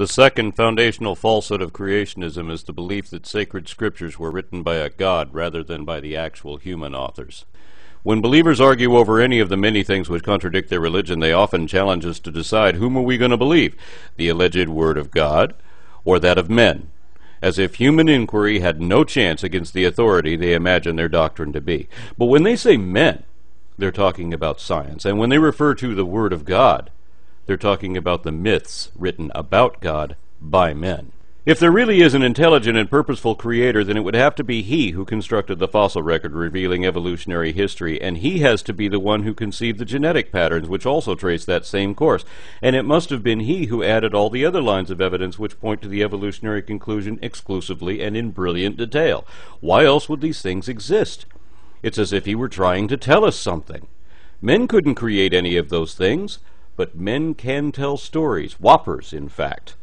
The second foundational falsehood of creationism is the belief that sacred scriptures were written by a god rather than by the actual human authors. When believers argue over any of the many things which contradict their religion, they often challenge us to decide whom are we going to believe, the alleged word of God or that of men, as if human inquiry had no chance against the authority they imagine their doctrine to be. But when they say men, they're talking about science, and when they refer to the word of God, they're talking about the myths written about God by men. If there really is an intelligent and purposeful creator, then it would have to be he who constructed the fossil record revealing evolutionary history, and he has to be the one who conceived the genetic patterns which also trace that same course. And it must have been he who added all the other lines of evidence which point to the evolutionary conclusion exclusively and in brilliant detail. Why else would these things exist? It's as if he were trying to tell us something. Men couldn't create any of those things but men can tell stories, whoppers, in fact.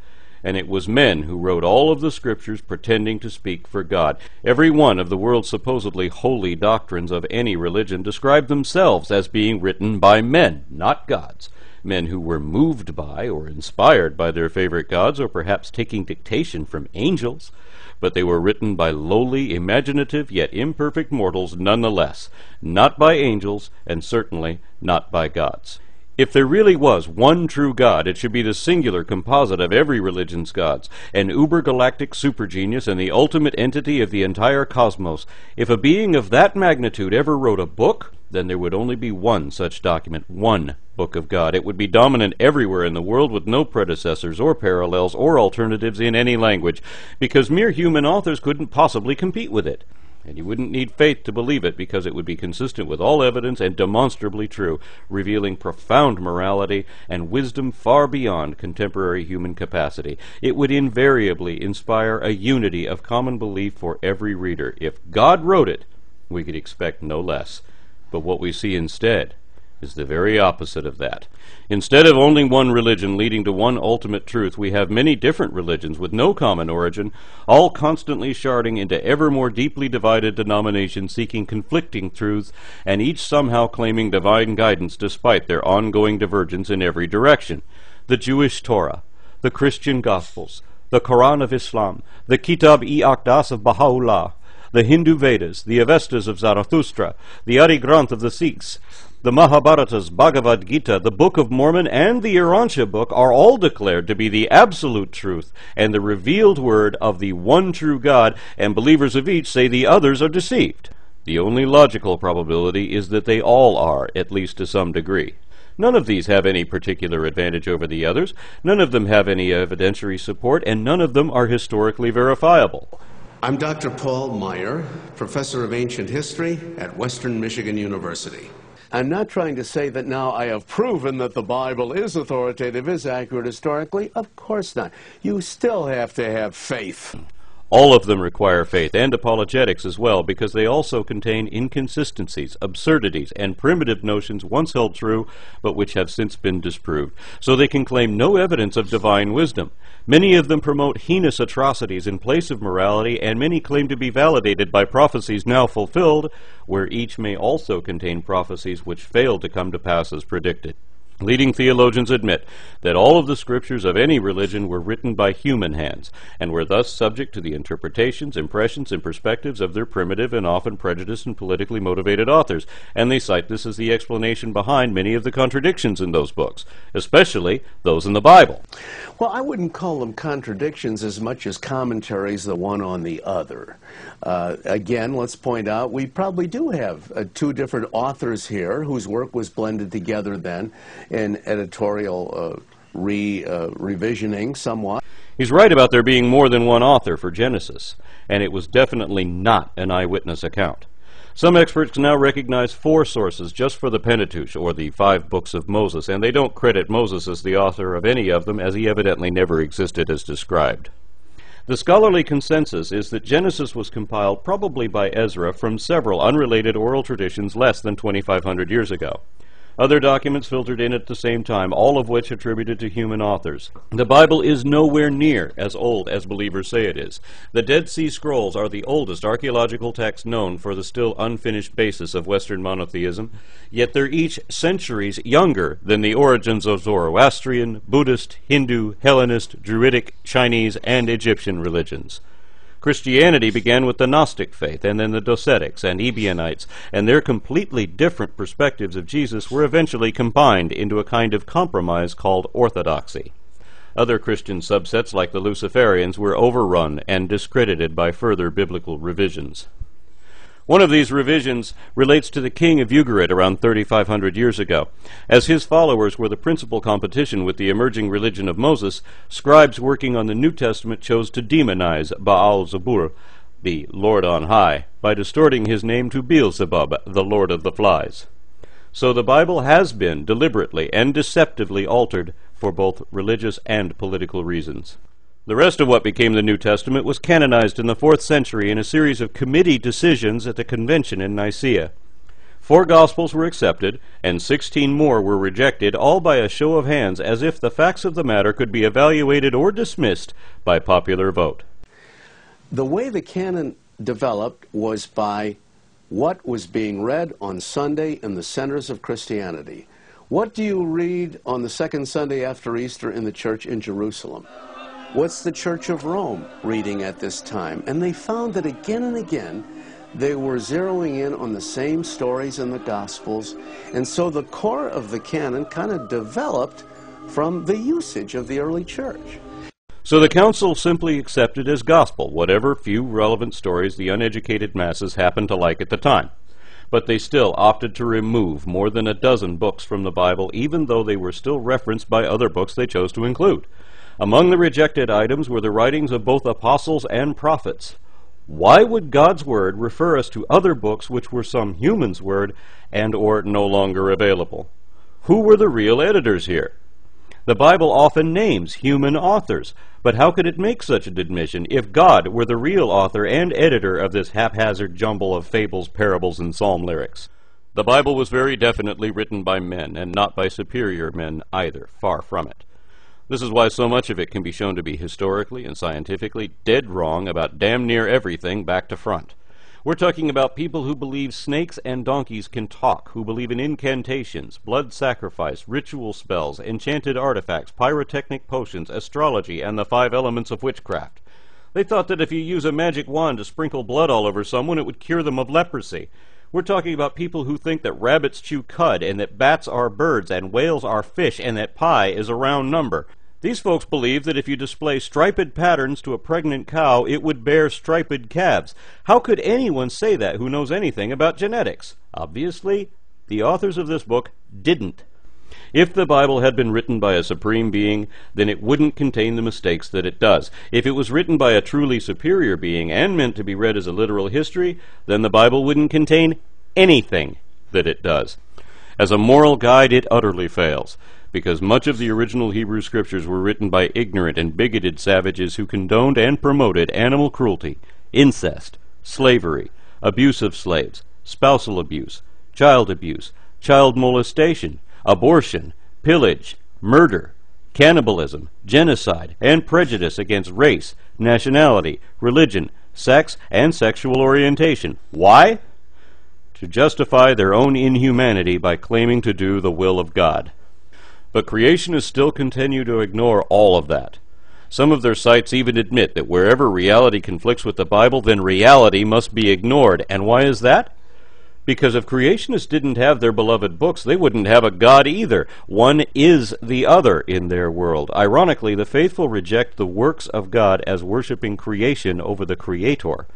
And it was men who wrote all of the scriptures pretending to speak for God. Every one of the world's supposedly holy doctrines of any religion described themselves as being written by men, not gods. Men who were moved by or inspired by their favorite gods, or perhaps taking dictation from angels but they were written by lowly, imaginative, yet imperfect mortals nonetheless, not by angels, and certainly not by gods. If there really was one true God, it should be the singular composite of every religion's gods, an uber-galactic supergenius and the ultimate entity of the entire cosmos. If a being of that magnitude ever wrote a book, then there would only be one such document, one book of God. It would be dominant everywhere in the world with no predecessors or parallels or alternatives in any language, because mere human authors couldn't possibly compete with it. And you wouldn't need faith to believe it because it would be consistent with all evidence and demonstrably true, revealing profound morality and wisdom far beyond contemporary human capacity. It would invariably inspire a unity of common belief for every reader. If God wrote it, we could expect no less. But what we see instead is the very opposite of that. Instead of only one religion leading to one ultimate truth, we have many different religions with no common origin, all constantly sharding into ever more deeply divided denominations seeking conflicting truths, and each somehow claiming divine guidance despite their ongoing divergence in every direction. The Jewish Torah, the Christian Gospels, the Quran of Islam, the Kitab-i-Aqdas of Baha'u'llah, the Hindu Vedas, the Avestas of Zarathustra, the Adi Granth of the Sikhs, the Mahabharatas, Bhagavad Gita, the Book of Mormon, and the Urantia book are all declared to be the absolute truth and the revealed word of the one true God, and believers of each say the others are deceived. The only logical probability is that they all are, at least to some degree. None of these have any particular advantage over the others, none of them have any evidentiary support, and none of them are historically verifiable. I'm Dr. Paul Maier, professor of ancient history at Western Michigan University. I'm not trying to say that now I have proven that the Bible is authoritative, is accurate historically. Of course not. You still have to have faith. All of them require faith and apologetics as well because they also contain inconsistencies, absurdities, and primitive notions once held true but which have since been disproved. So they can claim no evidence of divine wisdom. Many of them promote heinous atrocities in place of morality, and many claim to be validated by prophecies now fulfilled, where each may also contain prophecies which failed to come to pass as predicted. Leading theologians admit that all of the scriptures of any religion were written by human hands, and were thus subject to the interpretations, impressions, and perspectives of their primitive and often prejudiced and politically motivated authors, and they cite this as the explanation behind many of the contradictions in those books, especially those in the Bible. Well, I wouldn't call them contradictions as much as commentaries the one on the other. Uh, again, let's point out we probably do have uh, two different authors here whose work was blended together then in editorial uh, re, uh, revisioning somewhat. He's right about there being more than one author for Genesis, and it was definitely not an eyewitness account. Some experts now recognize four sources just for the Pentateuch, or the five books of Moses, and they don't credit Moses as the author of any of them, as he evidently never existed as described. The scholarly consensus is that Genesis was compiled probably by Ezra from several unrelated oral traditions less than 2,500 years ago. Other documents filtered in at the same time, all of which attributed to human authors. The Bible is nowhere near as old as believers say it is. The Dead Sea Scrolls are the oldest archaeological text known for the still unfinished basis of Western monotheism, yet they're each centuries younger than the origins of Zoroastrian, Buddhist, Hindu, Hellenist, Druidic, Chinese, and Egyptian religions. Christianity began with the Gnostic faith, and then the Docetics and Ebionites, and their completely different perspectives of Jesus were eventually combined into a kind of compromise called Orthodoxy. Other Christian subsets, like the Luciferians, were overrun and discredited by further biblical revisions. One of these revisions relates to the king of Ugarit around 3,500 years ago. As his followers were the principal competition with the emerging religion of Moses, scribes working on the New Testament chose to demonize Baal Zebul, the Lord on high, by distorting his name to Beelzebub, the Lord of the Flies. So the Bible has been deliberately and deceptively altered for both religious and political reasons. The rest of what became the New Testament was canonized in the fourth century in a series of committee decisions at the convention in Nicaea. Four Gospels were accepted, and sixteen more were rejected, all by a show of hands, as if the facts of the matter could be evaluated or dismissed by popular vote. The way the canon developed was by what was being read on Sunday in the centers of Christianity. What do you read on the second Sunday after Easter in the church in Jerusalem? What's the Church of Rome reading at this time? And they found that again and again, they were zeroing in on the same stories in the Gospels. And so the core of the canon kind of developed from the usage of the early church. So the council simply accepted as gospel whatever few relevant stories the uneducated masses happened to like at the time. But they still opted to remove more than a dozen books from the Bible, even though they were still referenced by other books they chose to include. Among the rejected items were the writings of both apostles and prophets. Why would God's word refer us to other books which were some human's word and or no longer available? Who were the real editors here? The Bible often names human authors, but how could it make such an admission if God were the real author and editor of this haphazard jumble of fables, parables, and psalm lyrics? The Bible was very definitely written by men, and not by superior men either, far from it. This is why so much of it can be shown to be historically and scientifically dead wrong about damn near everything back to front. We're talking about people who believe snakes and donkeys can talk, who believe in incantations, blood sacrifice, ritual spells, enchanted artifacts, pyrotechnic potions, astrology, and the five elements of witchcraft. They thought that if you use a magic wand to sprinkle blood all over someone, it would cure them of leprosy. We're talking about people who think that rabbits chew cud, and that bats are birds, and whales are fish, and that pi is a round number. These folks believe that if you display striped patterns to a pregnant cow, it would bear striped calves. How could anyone say that who knows anything about genetics? Obviously, the authors of this book didn't. If the Bible had been written by a supreme being, then it wouldn't contain the mistakes that it does. If it was written by a truly superior being and meant to be read as a literal history, then the Bible wouldn't contain anything that it does. As a moral guide, it utterly fails because much of the original Hebrew scriptures were written by ignorant and bigoted savages who condoned and promoted animal cruelty, incest, slavery, abuse of slaves, spousal abuse, child abuse, child molestation, abortion, pillage, murder, cannibalism, genocide, and prejudice against race, nationality, religion, sex, and sexual orientation. Why? To justify their own inhumanity by claiming to do the will of God. But creationists still continue to ignore all of that. Some of their sites even admit that wherever reality conflicts with the Bible, then reality must be ignored. And why is that? Because if creationists didn't have their beloved books, they wouldn't have a God either. One is the other in their world. Ironically, the faithful reject the works of God as worshiping creation over the Creator.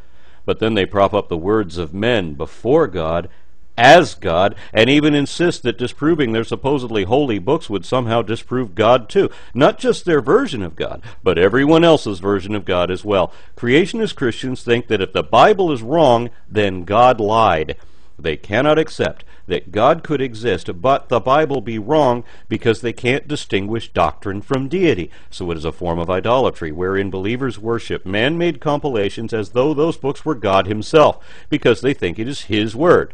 But then they prop up the words of men before God as God, and even insist that disproving their supposedly holy books would somehow disprove God too. Not just their version of God, but everyone else's version of God as well. Creationist Christians think that if the Bible is wrong, then God lied. They cannot accept that God could exist, but the Bible be wrong because they can't distinguish doctrine from deity. So it is a form of idolatry, wherein believers worship man made compilations as though those books were God Himself, because they think it is His Word.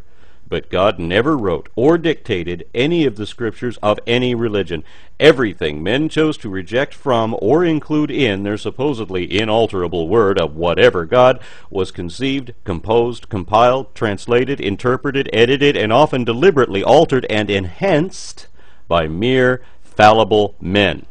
But God never wrote or dictated any of the scriptures of any religion. Everything men chose to reject from or include in their supposedly inalterable word of whatever God was conceived, composed, compiled, translated, interpreted, edited, and often deliberately altered and enhanced by mere fallible men.